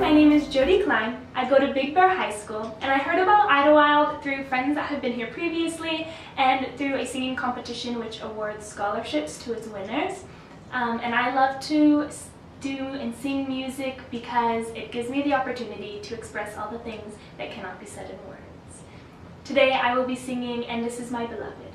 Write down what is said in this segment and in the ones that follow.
my name is Jodi Clein. I go to Big Bear High School, and I heard about Idyllwild through friends that have been here previously and through a singing competition which awards scholarships to its winners. Um, and I love to do and sing music because it gives me the opportunity to express all the things that cannot be said in words. Today I will be singing And This Is My Beloved.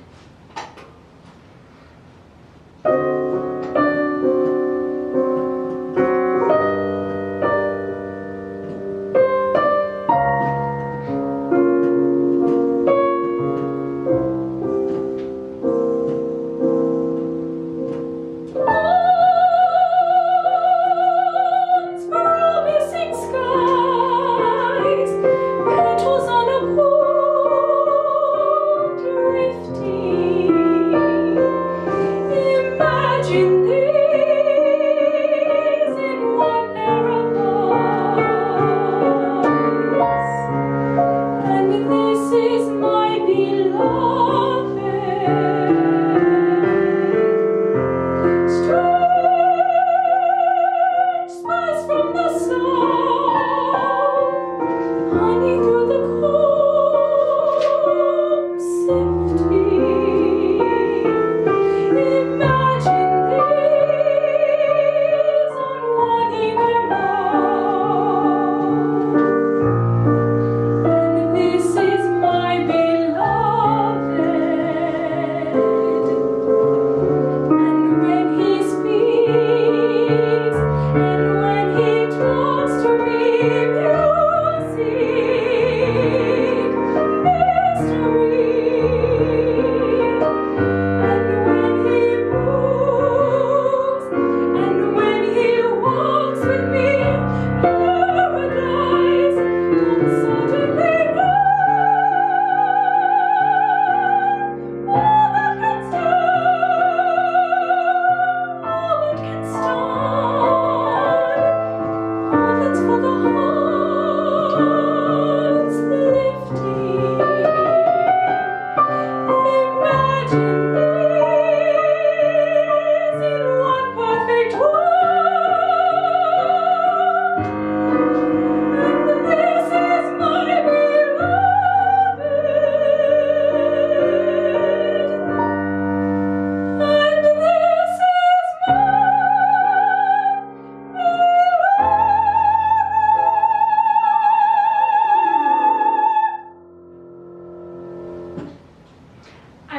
I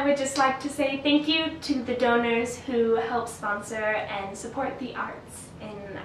would just like to say thank you to the donors who help sponsor and support the arts in.